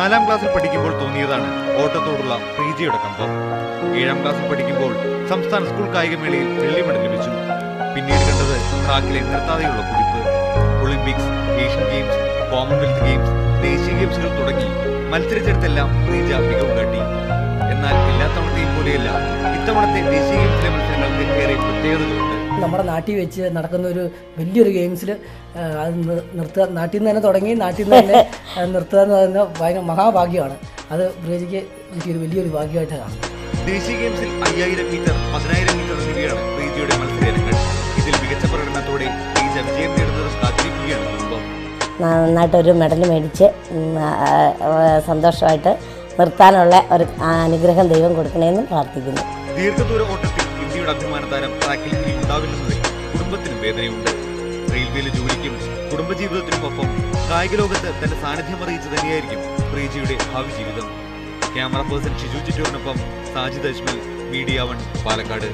നാലാം ക്ലാസ്സിൽ പഠിക്കുമ്പോൾ തോന്നിയതാണ് ഓട്ടത്തോടുള്ള പ്രീതിയുടെ കമ്പം. ഏഴാം ക്ലാസ്സിൽ പഠിക്കുമ്പോൾ സംസ്ഥാന സ്കൂൾ കായികമേളയിൽ വെള്ളി മെഡൽ ലഭിച്ചു. പിന്നീട് കണ്ടത് ട്രാക്കിലെ നിർത്താതെയുള്ള കുതിപ്പ് Olympics Asian Games Commonwealth Games ദേശീയ ഗെയിംസുകൾ തുടങ്ങി മത്സരിച്ചിടത്തെല്ലാം പ്രീജ മികവ് കാട്ടി. എന്നാൽ എല്ലാ തവണത്തെയും പോലെയല്ല ഇത്തവണത്തെ ദേശീയ ഗെയിംസിലെ മത്സരങ്ങൾക്ക് ഏറെ പ്രത്യേകതകളുണ്ട്. നമ്മുടെ നാട്ടിൽ വെച്ച് നടക്കുന്ന ഒരു വലിയൊരു ഗെയിംസിൽ അത് നിർത്തുക. നാട്ടിൽ നിന്ന് തന്നെ തുടങ്ങി നാട്ടിൽ നിന്ന് തന്നെ നിർത്തുക എന്ന് പറയുന്നത് ഭയങ്കര മഹാഭാഗ്യമാണ്. അത് ബ്രേജിക്ക് കിട്ടിയൊരു വലിയൊരു ഭാഗ്യമായിട്ട് കാണുന്നത് ദേശീയ ഗെയിംസിൽ അയ്യായിരം മീറ്റർ പതിനായിരം മീറ്റർ എന്നിവയാണ് പ്രീതിയുടെ മത്സരങ്ങൾ ഇതിൽ മികച്ച പ്രകടനത്തോടെ വിജയം നേടുന്നത് കാത്തിരിക്കുകയാണ് കുടുംബം. നന്നായിട്ടൊരു മെഡൽ മേടിച്ച് സന്തോഷമായിട്ട് നിർത്താനുള്ള ഒരു അനുഗ്രഹം ദൈവം കൊടുക്കണമെന്നും പ്രാർത്ഥിക്കുന്നു. ദീർഘദൂര ഓട്ടത്തിൽ ഇന്ത്യയുടെ അഭിമാന താരം ട്രാക്കിൽ ഇനി ഉണ്ടാവില്ലെന്നതിൽ കുടുംബത്തിനും വേദനയുണ്ട്. റെയിൽവേയിലെ ജോലിക്കും കുടുംബജീവിതത്തിനുമൊപ്പം കായിക ലോകത്ത് തന്റെ സാന്നിധ്യം അറിയിച്ചു തന്നെയായിരിക്കും പ്രീജിയുടെ ഭാവി ജീവിതം ക്യാമറ പേഴ്സൺ ഷിജു ചിറ്റൂരിനൊപ്പം സാജിദ് അജ്മൽ മീഡിയ വൺ പാലക്കാട്.